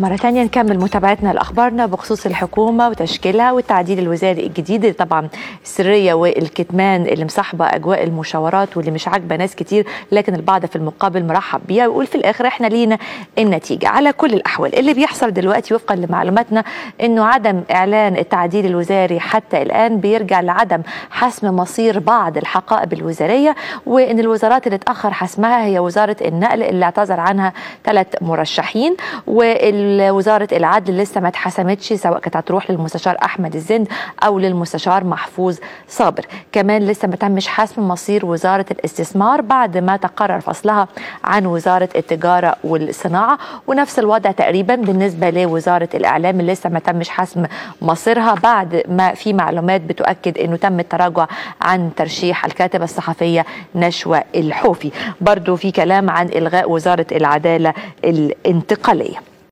مرة ثانية نكمل متابعتنا لأخبارنا بخصوص الحكومة وتشكيلها والتعديل الوزاري الجديد اللي طبعا السرية والكتمان اللي مصاحبة أجواء المشاورات واللي مش عاجبة ناس كتير لكن البعض في المقابل مرحب بيها ويقول في الآخر إحنا لينا النتيجة. على كل الأحوال اللي بيحصل دلوقتي وفقا لمعلوماتنا إنه عدم إعلان التعديل الوزاري حتى الآن بيرجع لعدم حسم مصير بعض الحقائب الوزارية وإن الوزارات اللي اتأخر حسمها هي وزارة النقل اللي اعتذر عنها ثلاث مرشحين وال وزارة العدل لسه ما اتحسمتش سواء كانت هتروح للمستشار أحمد الزند أو للمستشار محفوظ صابر. كمان لسه ما تمش حسم مصير وزارة الاستثمار بعد ما تقرر فصلها عن وزارة التجارة والصناعة. ونفس الوضع تقريبا بالنسبة لوزارة الإعلام اللي لسه ما تمش حسم مصيرها بعد ما في معلومات بتؤكد إنه تم التراجع عن ترشيح الكاتبة الصحفية نشوى الحوفي. برضو في كلام عن إلغاء وزارة العدالة الانتقالية.